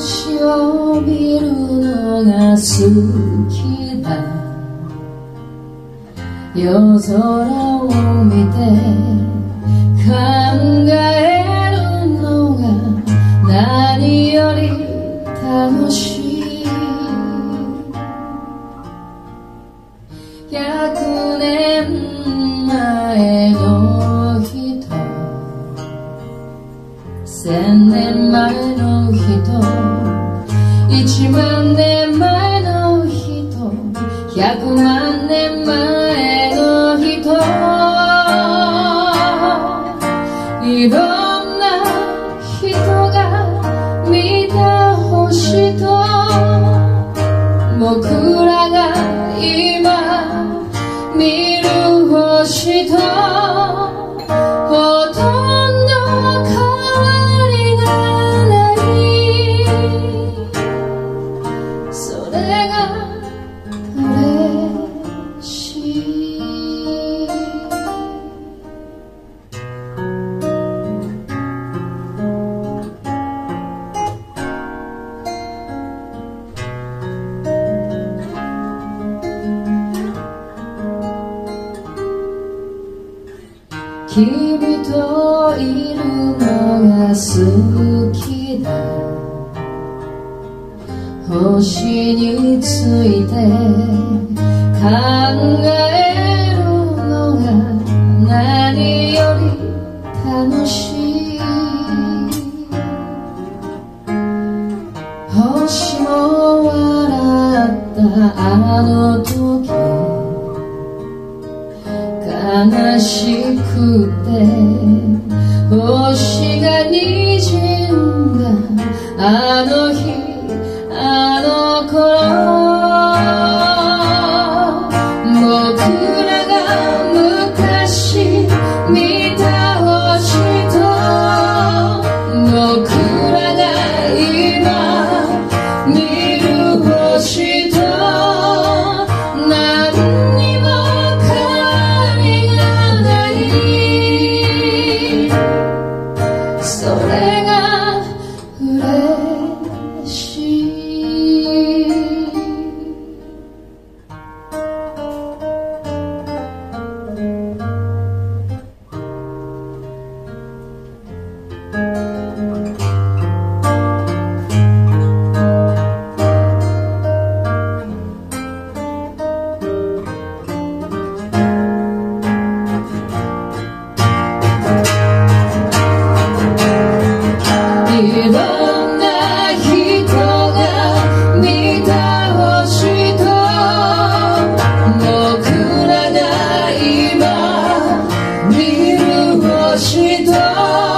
星を見るのが好きだ。夜空を見て考えるのが何より楽しい。100年前年前の人。一万年前の人。100万年前の人。いろ君といるのが好きだ。星について考えるのが何より楽しい。星も笑ったあの時悲しくて星が滲んだあの日。る星